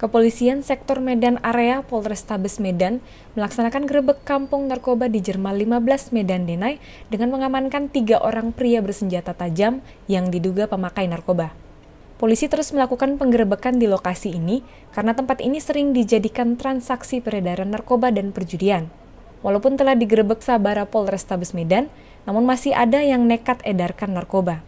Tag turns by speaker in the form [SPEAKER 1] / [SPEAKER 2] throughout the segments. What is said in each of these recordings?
[SPEAKER 1] Kepolisian Sektor Medan Area Polrestabes Medan melaksanakan gerebek kampung narkoba di Jerman 15 Medan Denai dengan mengamankan tiga orang pria bersenjata tajam yang diduga pemakai narkoba. Polisi terus melakukan penggerebekan di lokasi ini karena tempat ini sering dijadikan transaksi peredaran narkoba dan perjudian. Walaupun telah digerebek Sabara Polrestabes Medan, namun masih ada yang nekat edarkan narkoba.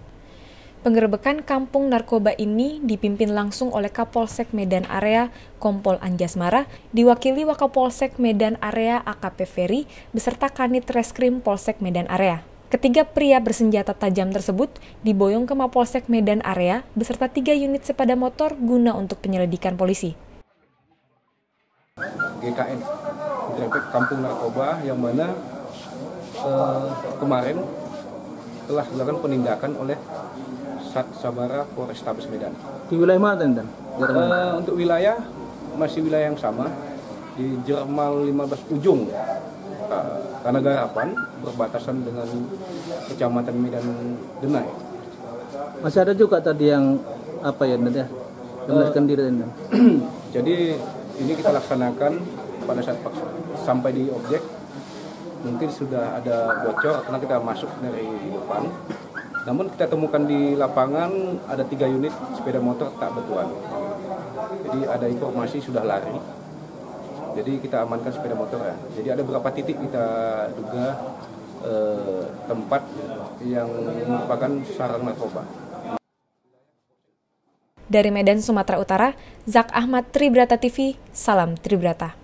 [SPEAKER 1] Penggerebekan kampung narkoba ini dipimpin langsung oleh Kapolsek Medan Area Kompol Anjasmara, diwakili Wakapolsek Medan Area AKP Ferry, beserta Kanit Reskrim Polsek Medan Area. Ketiga pria bersenjata tajam tersebut diboyong ke Mapolsek Medan Area beserta tiga unit sepeda motor guna untuk penyelidikan polisi.
[SPEAKER 2] GKN, Kampung Narkoba, yang mana eh, kemarin telah dilakukan penindakan oleh Sat Sabara Polrestabes Medan.
[SPEAKER 3] Di wilayah mana dan?
[SPEAKER 2] Uh, untuk wilayah masih wilayah yang sama di Jermal 15 ujung uh, karena Garapan berbatasan dengan Kecamatan Medan Denai.
[SPEAKER 3] Masih ada juga tadi yang apa ya, ya? Melarikan uh, diri dan
[SPEAKER 2] Jadi ini kita laksanakan pada saat sampai di objek mungkin sudah ada bocor karena kita masuk dari depan namun kita temukan di lapangan ada tiga unit sepeda motor tak bertuan. Jadi ada informasi sudah lari. Jadi kita amankan sepeda motor ya. Jadi ada beberapa titik kita duga eh, tempat yang merupakan sarang narkoba.
[SPEAKER 1] Dari Medan, Sumatera Utara, Zak Ahmad Tribrata TV, Salam Tribrata.